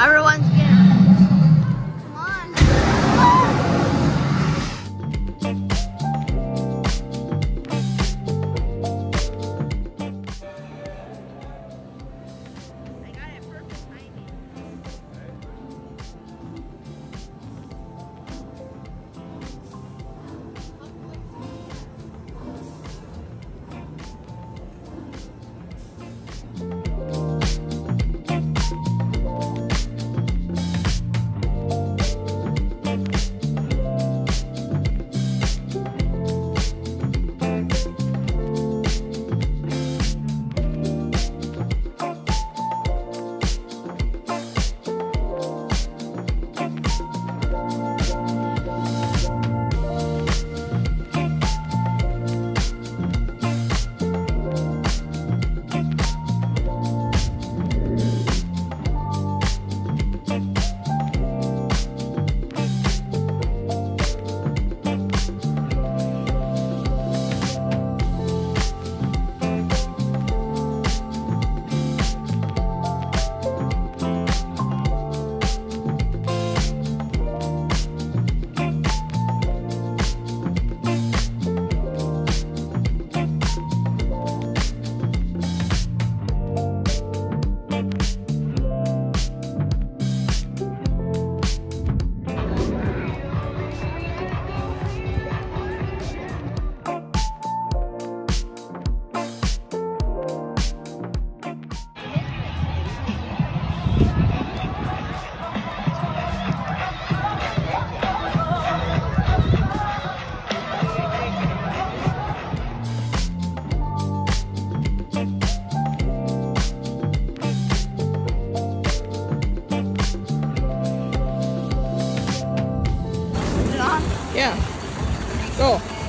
Alright, Go.